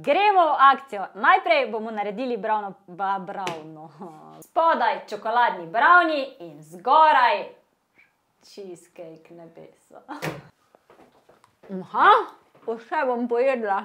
Gremo v akcijo. Najprej bomo naredili browno, ba, browno. Spodaj čokoladni browni in zgoraj cheesecake nebesa. Aha, še bom pojedla.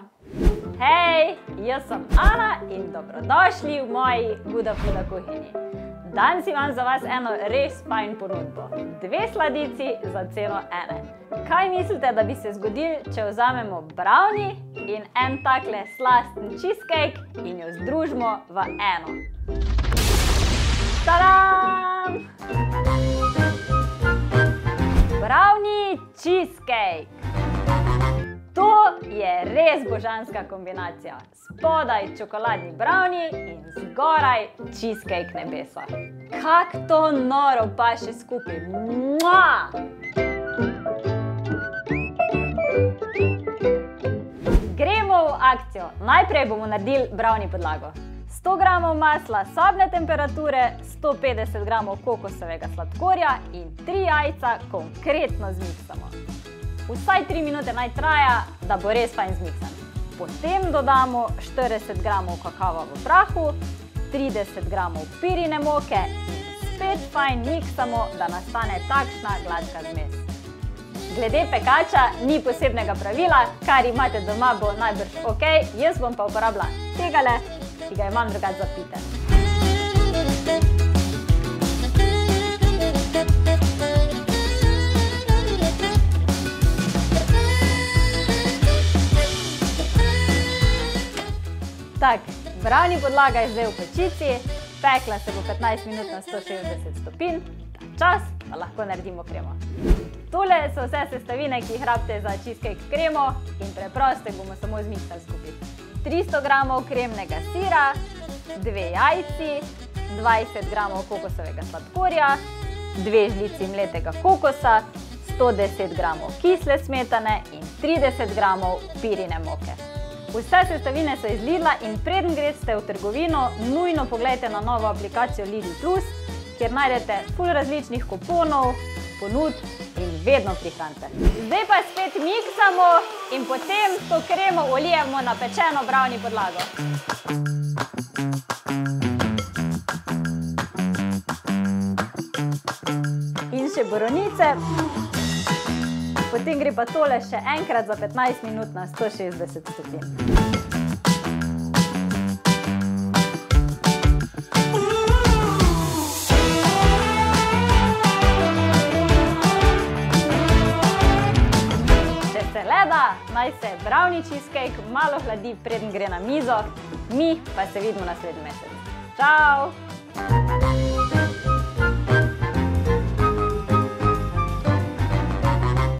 Hej, jaz sem Ana in dobrodošli v moji Guda Fuda kuhinji. Danes imam za vas eno res fajn ponudbo. Dve sladici za ceno ene. Kaj mislite, da bi se zgodilo, če vzamemo browni in en takle slasten cheesecake in jo združimo v eno? Tadam! Browni cheesecake. Res božanska kombinacija. Spodaj čokoladni browni in zgoraj cheesecake nebesa. Kak to noro pa še skupaj. Mua! Gremo v akcijo. Najprej bomo naredili browni podlago. 100 g masla sobne temperature, 150 g kokosovega sladkorja in 3 jajca konkretno zmiksamo. Vsaj 3 minute naj traja, da bo res fajn zmiksan. Potem dodamo 40 g kakava v prahu, 30 g pirine moke in spet fajn miksamo, da nastane takšna gladka zmes. Glede pekača ni posebnega pravila, kar imate doma bo najbrž ok, jaz bom pa uporabila tegale, ki ga imam drugače za Tak, browni podlaga je zdaj v pečici, pekla se bo 15 minut na 160 stopinj, čas pa lahko naredimo kremo. Tole so vse sestavine, ki jih rabite za cheesecake kremo in preprosto bomo samo zmiksali skupaj. 300 g kremnega sira, 2 jajci, 20 g kokosovega sladkorja, 2 žlici mletega kokosa, 110 g kisle smetane in 30 g pirine moke. Vse sestavine so iz Lidla in preden greste v trgovino, nujno poglejte na novo aplikacijo Lidl Plus, kjer najdete ful različnih kuponov, ponudb in vedno prihranite. Zdaj pa spet miksamo in potem to kremo vlijemo na pečeno browni podlago. In še borovnice. Potem gre pa tole še enkrat za 15 minut na 160 stopinj. Če se le da, naj se browni cheesecake malo hladi, preden gre na mizo, mi pa se vidimo naslednji mesec. Čau!